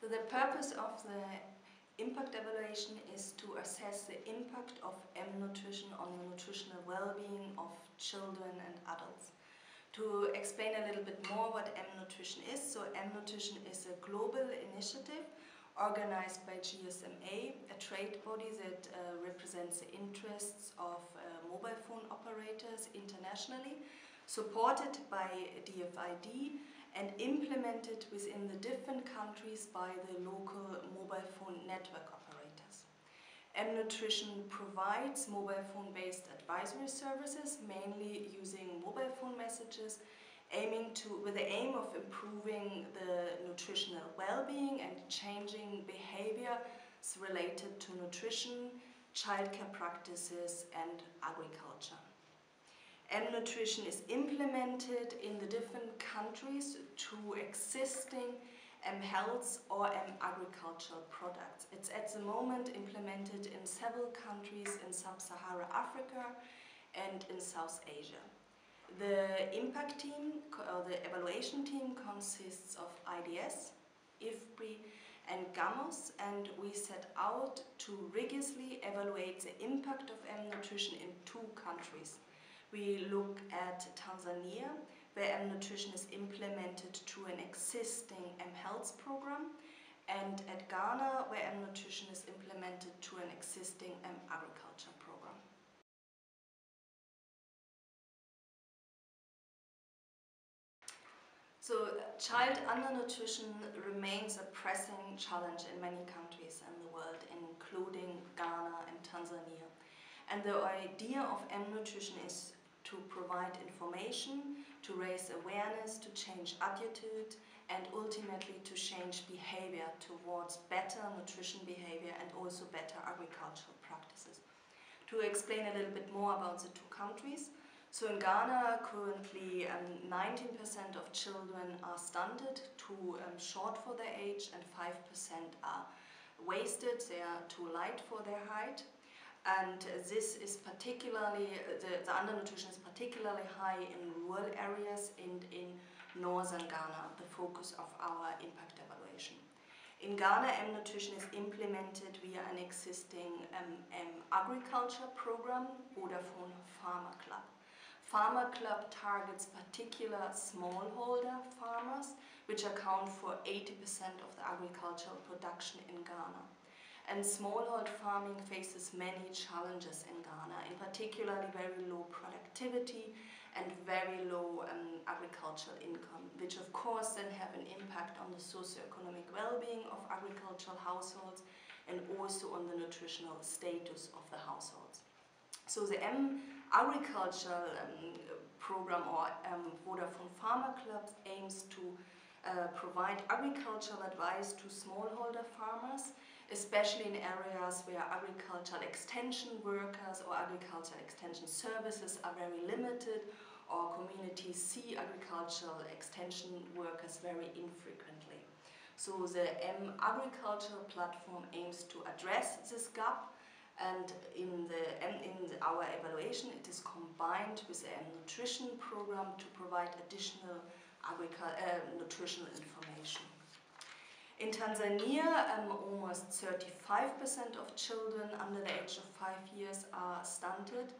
So the purpose of the impact evaluation is to assess the impact of M-nutrition on the nutritional well-being of children and adults. To explain a little bit more what M-nutrition is, so M-nutrition is a global initiative organized by GSMA, a trade body that uh, represents the interests of uh, mobile phone operators internationally, supported by DFID and implemented within the different countries by the local mobile phone network operators. M-Nutrition provides mobile phone-based advisory services, mainly using mobile phone messages, aiming to, with the aim of improving the nutritional well-being and changing behaviors related to nutrition, childcare practices and agriculture. M-nutrition is implemented in the different countries to existing um, M-health or um, M-agricultural products. It's at the moment implemented in several countries in sub-Saharan Africa and in South Asia. The impact team, or the evaluation team, consists of IDS, IFPRI and GAMOS and we set out to rigorously evaluate the impact of M-nutrition in two countries, we look at Tanzania, where M-nutrition is implemented to an existing M-health program, and at Ghana, where M-nutrition is implemented to an existing M-agriculture program. So child undernutrition remains a pressing challenge in many countries in the world, including Ghana and Tanzania. And the idea of M-nutrition is to provide information, to raise awareness, to change attitude, and ultimately to change behavior towards better nutrition behavior and also better agricultural practices. To explain a little bit more about the two countries, so in Ghana, currently 19% um, of children are stunted, too um, short for their age, and 5% are wasted, they are too light for their height and this is particularly, the, the undernutrition is particularly high in rural areas and in northern Ghana, the focus of our impact evaluation. In Ghana, M-nutrition is implemented via an existing um, um, agriculture program, Vodafone Farmer Club. Farmer Club targets particular smallholder farmers, which account for 80% of the agricultural production in Ghana. And smallholder farming faces many challenges in Ghana, in particularly very low productivity and very low um, agricultural income, which of course then have an impact on the socio-economic well-being of agricultural households and also on the nutritional status of the households. So the M agricultural um, program or um, Vodafone Farmer Club aims to uh, provide agricultural advice to smallholder farmers especially in areas where agricultural extension workers or agricultural extension services are very limited or communities see agricultural extension workers very infrequently. So the M agricultural platform aims to address this gap and in, the, in our evaluation it is combined with a nutrition program to provide additional uh, nutritional information. In Tanzania, um, almost 35% of children under the age of 5 years are stunted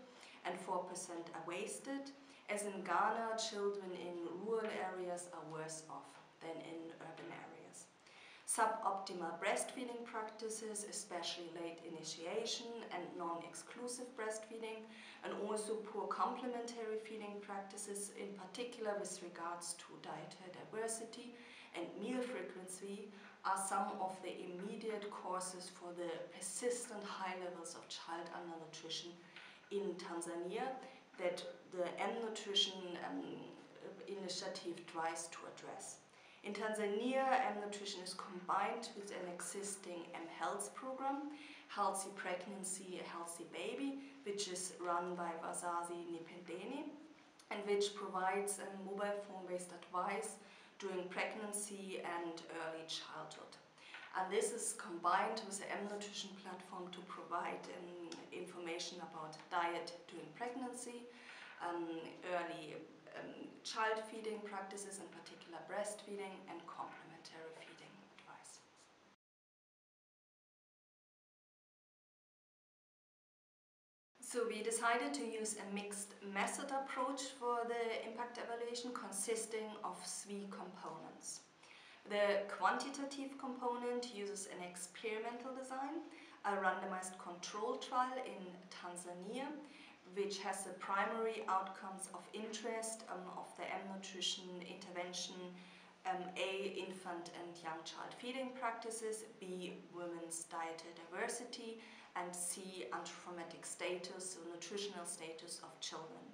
and 4% are wasted. As in Ghana, children in rural areas are worse off than in urban areas. Suboptimal breastfeeding practices, especially late initiation and non-exclusive breastfeeding, and also poor complementary feeding practices, in particular with regards to dietary diversity and meal frequency, are some of the immediate causes for the persistent high levels of child undernutrition in Tanzania that the M-Nutrition um, initiative tries to address. In Tanzania, M-Nutrition is combined with an existing M-Health program, Healthy Pregnancy, A Healthy Baby, which is run by Wazazi Nipendeni, and which provides a mobile phone-based advice during pregnancy and early childhood. And this is combined with the M-Nutrition platform to provide um, information about diet during pregnancy, um, early um, child feeding practices, in particular breastfeeding and complementary feeding advice. So we decided to use a mixed method approach for the impact evaluation consisting of three components. The quantitative component uses an experimental design, a randomized control trial in Tanzania, which has the primary outcomes of interest um, of the M nutrition intervention um, A. Infant and young child feeding practices, B. Women's dietary diversity, and C. Anthropometric status, so nutritional status of children.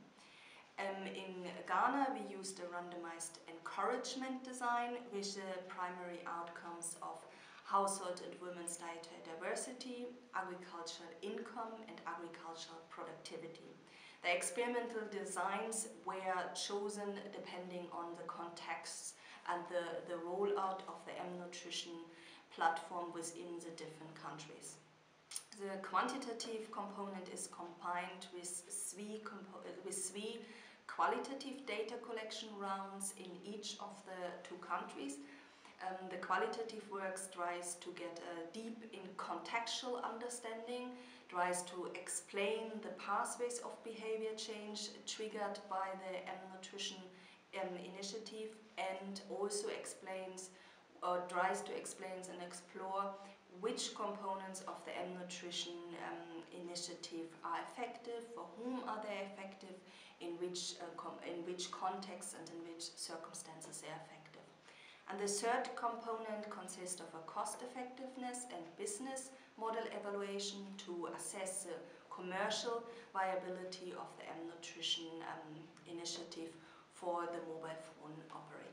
Um, in Ghana, we used a randomized encouragement design with the primary outcomes of household and women's dietary diversity, agricultural income, and agricultural productivity. The experimental designs were chosen depending on the contexts and the, the rollout of the M-Nutrition platform within the different countries. The quantitative component is combined with three, with three qualitative data collection rounds in each of the two countries. Um, the qualitative works tries to get a deep in contextual understanding, tries to explain the pathways of behavior change triggered by the M-Nutrition um, initiative and also explains or tries to explain and explore which components of the M-Nutrition um, initiative are effective, for whom are they effective, in which, uh, in which context and in which circumstances they are effective. And the third component consists of a cost effectiveness and business model evaluation to assess the commercial viability of the M-Nutrition um, initiative for the mobile phone operator.